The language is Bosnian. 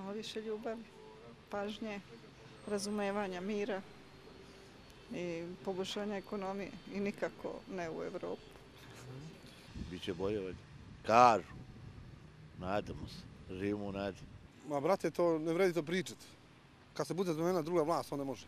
malo više ljubavi, pažnje, razumevanja, mira i poboljšanja ekonomije i nikako ne u Evropu. Biće bolje, ovdje. Kažu. Nadamo se. Živimo u nadi. Ma, brate, to ne vredi to pričati. Kad se bude zmena druga vlast, onda može.